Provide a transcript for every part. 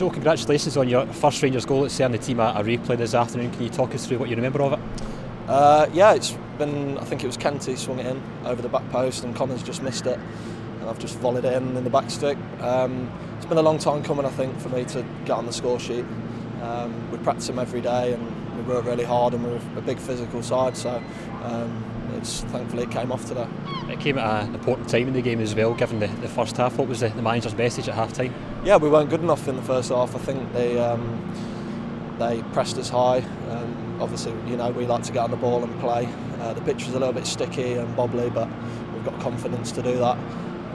Joe, congratulations on your first Rangers goal. It's certainly the team a, a replay this afternoon. Can you talk us through what you remember of it? Uh, yeah, it's been. I think it was Kenty swung it in over the back post, and Connors just missed it, and I've just volleyed it in in the back stick. Um, it's been a long time coming, I think, for me to get on the score sheet. Um, we practice them every day, and we work really hard, and we're a big physical side. So um, thankfully it came off today. It came at an important time in the game as well, given the, the first half. What was the, the manager's message at half time? Yeah, we weren't good enough in the first half. I think they um, they pressed us high. Um, obviously, you know, we like to get on the ball and play. Uh, the pitch was a little bit sticky and bobbly, but we've got confidence to do that.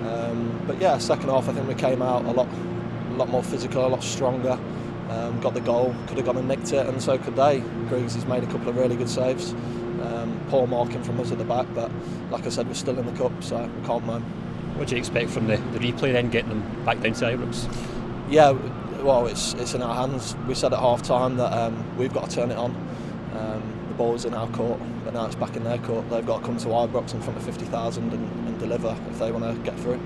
Um, but yeah, second half, I think we came out a lot, a lot more physical, a lot stronger. Um, got the goal, could have gone and nicked it, and so could they. Griggs has made a couple of really good saves. Um, poor marking from us at the back, but like I said, we're still in the cup, so we can't moan. What do you expect from the, the replay then, getting them back down to Ibrox? Yeah, well, it's it's in our hands. We said at half time that um, we've got to turn it on. Um, the ball's in our court, but now it's back in their court. They've got to come to Ibrox in front of 50,000 and, and deliver if they want to get through.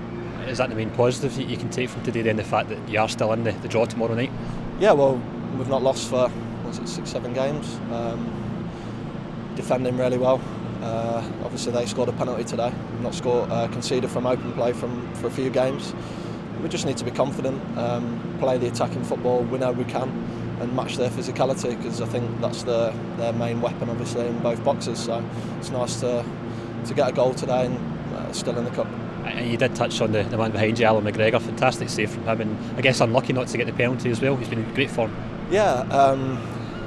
Is that the main positive that you can take from today then, the fact that you are still in the, the draw tomorrow night? Yeah, well, we've not lost for, was it six, seven games. Um, defending really well. Uh, obviously, they scored a penalty today. We've not scored, uh, conceded from open play from for a few games. We just need to be confident, um, play the attacking football whenever we can, and match their physicality because I think that's the, their main weapon, obviously, in both boxes. So it's nice to to get a goal today and uh, still in the cup. And you did touch on the, the man behind you, Allan McGregor. Fantastic save from him, and I guess unlucky not to get the penalty as well. He's been in great form. Yeah, um,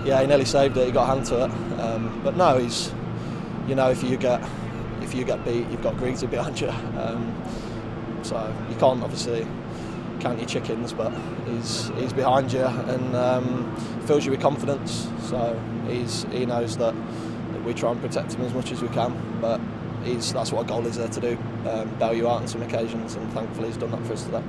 yeah, he nearly saved it. He got a hand to it, um, but no, he's you know, if you get if you get beat, you've got Greasy behind you. Um, so you can't obviously count your chickens, but he's he's behind you and um, fills you with confidence. So he's he knows that, that, we try and protect him as much as we can, but he's that's what a goal is there to do, um, bail you out on some occasions, and thankfully he's done that for us today.